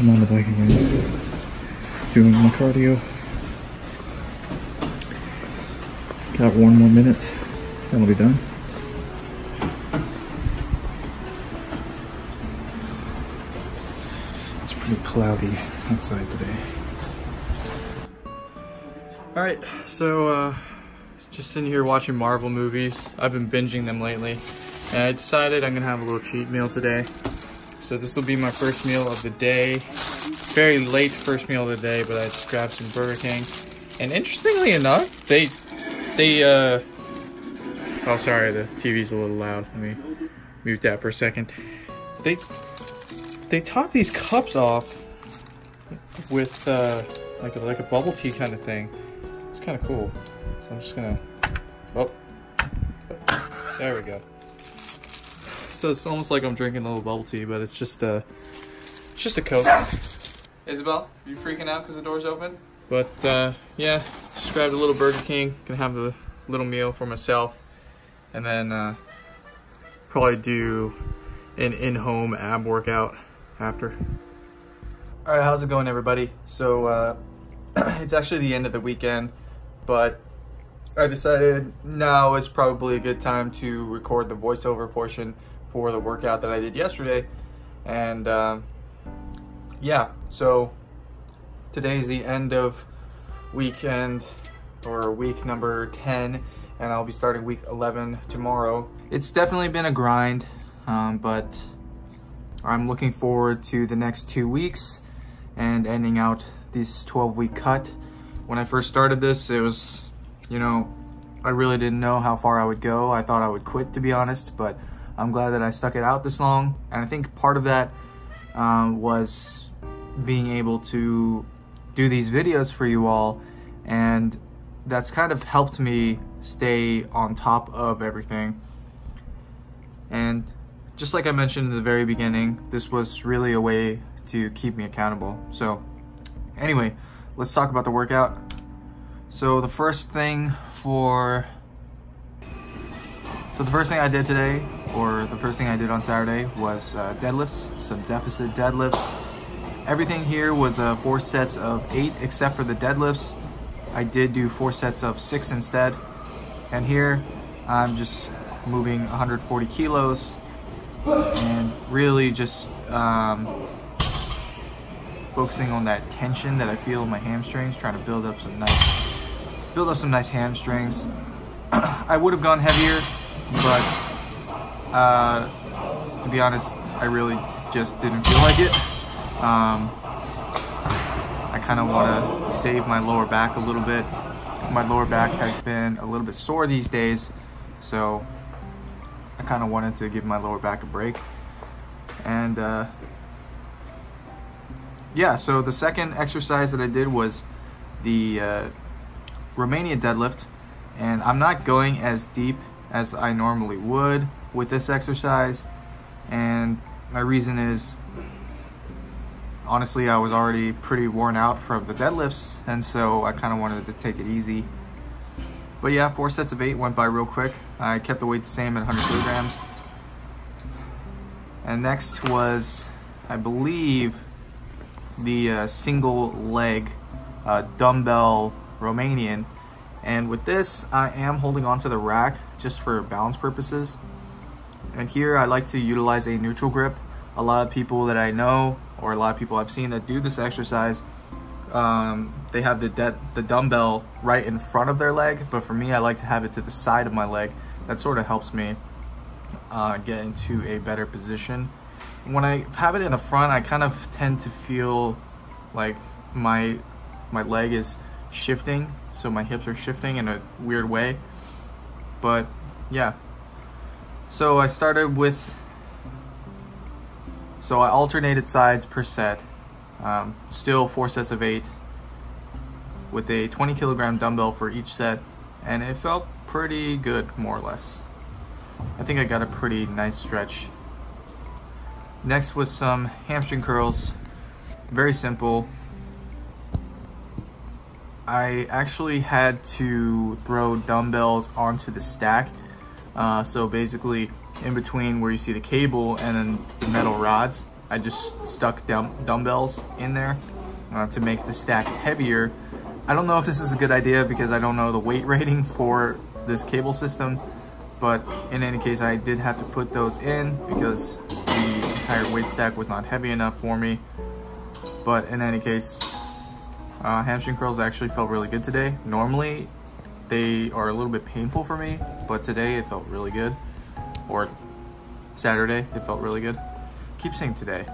I'm on the bike again, doing my cardio. Got one more minute, then I'll be done. It's pretty cloudy outside today. All right, so uh, just sitting here watching Marvel movies. I've been binging them lately. And I decided I'm gonna have a little cheat meal today. So this will be my first meal of the day. Very late first meal of the day, but I just grabbed some Burger King. And interestingly enough, they, they, uh, oh sorry, the TV's a little loud. Let me mute that for a second. They, they top these cups off with, uh, like a, like a bubble tea kind of thing. It's kind of cool. So I'm just gonna, oh, there we go. So it's almost like I'm drinking a little bubble tea, but it's just a, it's just a Coke. Isabel, you freaking out because the door's open? But uh, yeah, just grabbed a little Burger King. Gonna have a little meal for myself, and then uh, probably do an in-home ab workout after. All right, how's it going, everybody? So uh, it's actually the end of the weekend, but I decided now is probably a good time to record the voiceover portion for the workout that I did yesterday. And um, yeah, so today is the end of weekend or week number 10 and I'll be starting week 11 tomorrow. It's definitely been a grind, um, but I'm looking forward to the next two weeks and ending out this 12 week cut. When I first started this, it was, you know, I really didn't know how far I would go. I thought I would quit to be honest, but I'm glad that I stuck it out this long. And I think part of that um, was being able to do these videos for you all. And that's kind of helped me stay on top of everything. And just like I mentioned in the very beginning, this was really a way to keep me accountable. So anyway, let's talk about the workout. So the first thing for so the first thing I did today, or the first thing I did on Saturday, was uh, deadlifts, some deficit deadlifts. Everything here was uh, four sets of eight, except for the deadlifts. I did do four sets of six instead. And here, I'm just moving 140 kilos and really just um, focusing on that tension that I feel in my hamstrings, trying to build up some nice, build up some nice hamstrings. I would have gone heavier, but uh, to be honest, I really just didn't feel like it. Um, I kind of want to save my lower back a little bit. My lower back has been a little bit sore these days, so I kind of wanted to give my lower back a break. And uh, yeah, so the second exercise that I did was the uh, Romanian deadlift, and I'm not going as deep as I normally would with this exercise. And my reason is, honestly, I was already pretty worn out from the deadlifts. And so I kind of wanted to take it easy. But yeah, four sets of eight went by real quick. I kept the weight the same at 100 kilograms. And next was, I believe, the uh, single leg uh, dumbbell Romanian. And with this, I am holding onto the rack just for balance purposes. And here I like to utilize a neutral grip. A lot of people that I know, or a lot of people I've seen that do this exercise, um, they have the, the dumbbell right in front of their leg, but for me, I like to have it to the side of my leg. That sort of helps me uh, get into a better position. When I have it in the front, I kind of tend to feel like my my leg is shifting, so my hips are shifting in a weird way. But yeah. So I started with, so I alternated sides per set. Um, still four sets of eight with a 20 kilogram dumbbell for each set. And it felt pretty good, more or less. I think I got a pretty nice stretch. Next was some hamstring curls. Very simple. I actually had to throw dumbbells onto the stack. Uh, so basically in between where you see the cable and then the metal rods. I just stuck dumb dumbbells in there uh, to make the stack heavier. I don't know if this is a good idea because I don't know the weight rating for this cable system, but in any case, I did have to put those in because the entire weight stack was not heavy enough for me. But in any case, uh, hamstring curls actually felt really good today. Normally, they are a little bit painful for me, but today it felt really good. Or Saturday, it felt really good. Keep saying today.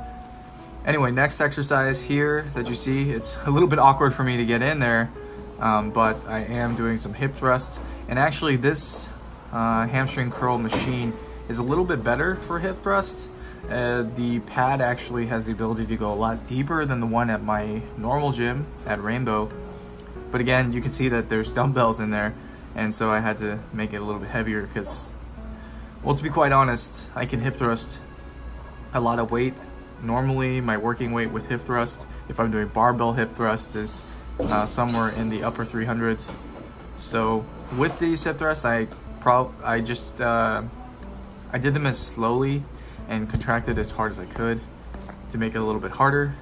Anyway, next exercise here that you see, it's a little bit awkward for me to get in there, um, but I am doing some hip thrusts. And actually this uh, hamstring curl machine is a little bit better for hip thrusts. Uh, the pad actually has the ability to go a lot deeper than the one at my normal gym at Rainbow. But again, you can see that there's dumbbells in there, and so I had to make it a little bit heavier because, well, to be quite honest, I can hip thrust a lot of weight. Normally, my working weight with hip thrust, if I'm doing barbell hip thrust, is uh, somewhere in the upper 300s. So with these hip thrusts, I prob I just uh, I did them as slowly and contracted as hard as I could to make it a little bit harder.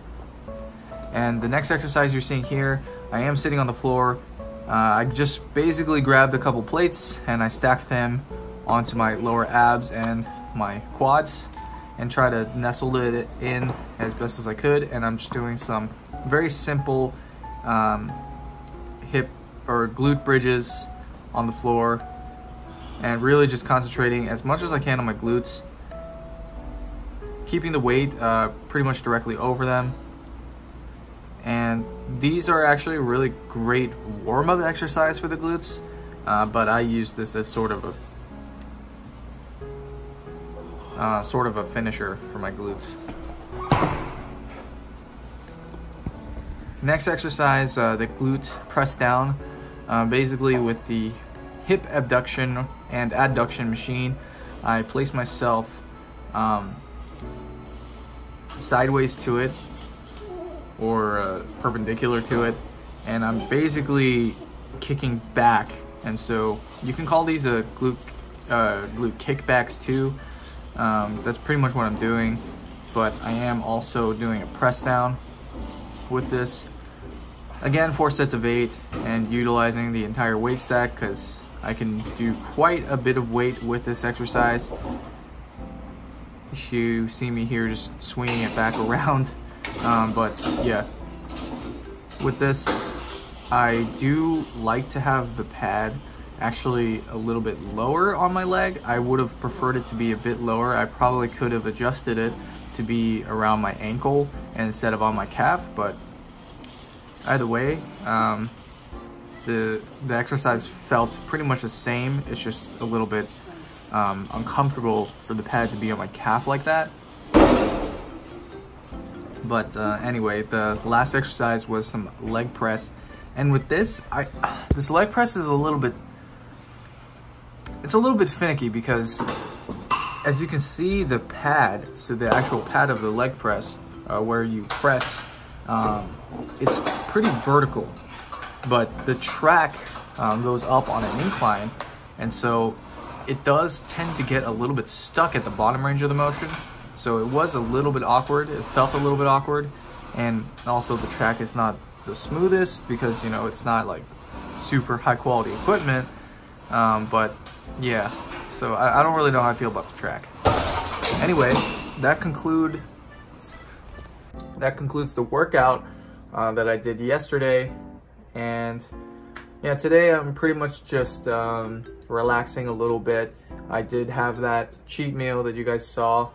And the next exercise you're seeing here, I am sitting on the floor. Uh, I just basically grabbed a couple plates and I stacked them onto my lower abs and my quads and try to nestle it in as best as I could. And I'm just doing some very simple um, hip or glute bridges on the floor and really just concentrating as much as I can on my glutes keeping the weight uh, pretty much directly over them and these are actually really great warm-up exercise for the glutes uh, but I use this as sort of a uh, sort of a finisher for my glutes. Next exercise uh, the glute press down uh, basically with the hip abduction and adduction machine I place myself um, sideways to it or uh, perpendicular to it and I'm basically kicking back and so you can call these a glute, uh, glute kickbacks too um, that's pretty much what I'm doing but I am also doing a press down with this again four sets of eight and utilizing the entire weight stack because I can do quite a bit of weight with this exercise you see me here just swinging it back around. Um, but yeah, with this, I do like to have the pad actually a little bit lower on my leg. I would have preferred it to be a bit lower. I probably could have adjusted it to be around my ankle instead of on my calf, but either way, um, the, the exercise felt pretty much the same. It's just a little bit um, uncomfortable for the pad to be on my calf like that. But uh, anyway, the last exercise was some leg press. And with this, I this leg press is a little bit, it's a little bit finicky because as you can see the pad, so the actual pad of the leg press, uh, where you press, um, it's pretty vertical, but the track um, goes up on an incline. And so it does tend to get a little bit stuck at the bottom range of the motion. So it was a little bit awkward. It felt a little bit awkward. And also the track is not the smoothest because, you know, it's not like super high quality equipment. Um, but yeah, so I, I, don't really know how I feel about the track. Anyway, that conclude that concludes the workout uh, that I did yesterday. And yeah, today I'm pretty much just um, relaxing a little bit. I did have that cheat meal that you guys saw.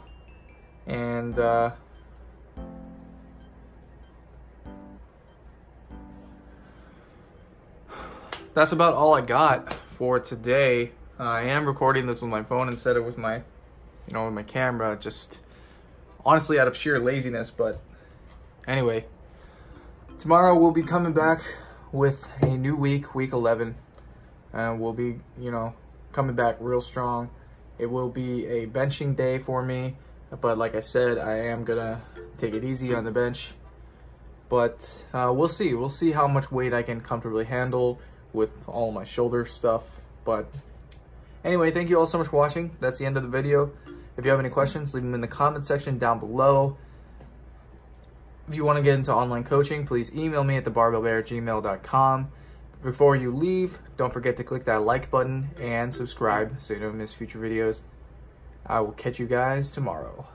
And uh, that's about all I got for today. Uh, I am recording this with my phone instead of with my, you know, with my camera. Just honestly out of sheer laziness, but anyway. Tomorrow we'll be coming back with a new week, week 11. And we'll be, you know, coming back real strong. It will be a benching day for me. But like I said, I am to take it easy on the bench. But uh, we'll see. We'll see how much weight I can comfortably handle with all my shoulder stuff. But anyway, thank you all so much for watching. That's the end of the video. If you have any questions, leave them in the comment section down below. If you want to get into online coaching, please email me at thebarbellbear@gmail.com. Before you leave, don't forget to click that like button and subscribe so you don't miss future videos. I will catch you guys tomorrow.